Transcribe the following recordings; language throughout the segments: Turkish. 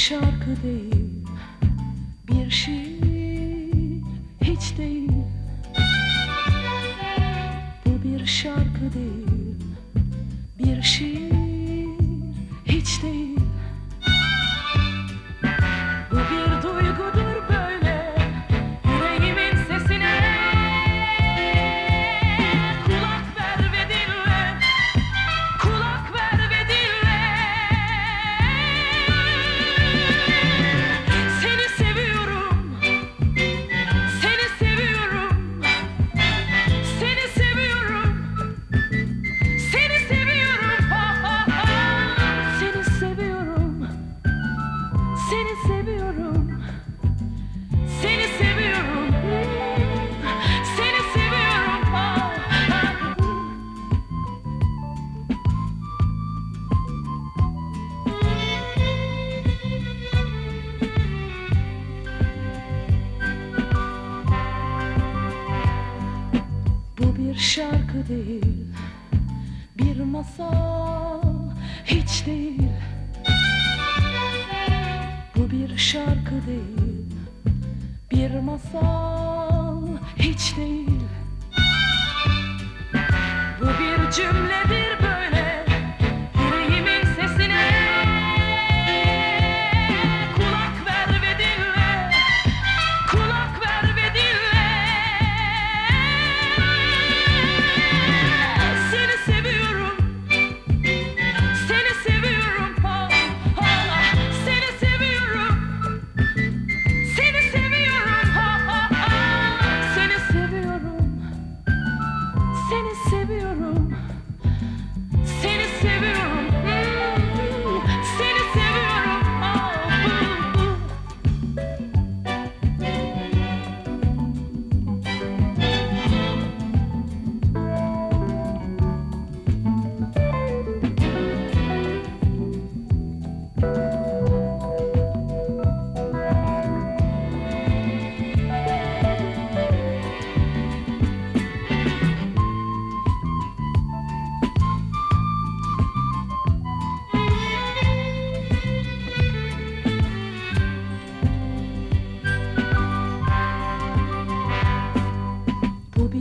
şarkı değil bir şiir hiç değil. şarkı değil Bir masal hiç değil. Bu bir şarkı değil Bir masal hiç değil. Bu bir cümle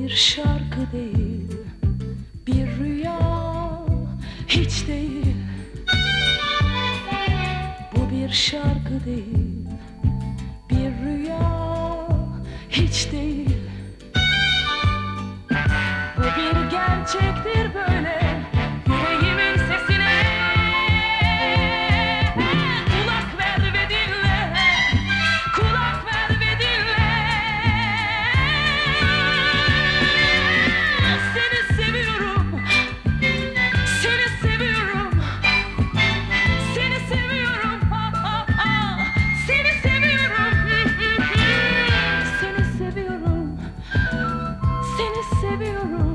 bir şarkı değil Bir rüya hiç değil. Bu bir şarkı değil Bir rüya hiç değil. living room.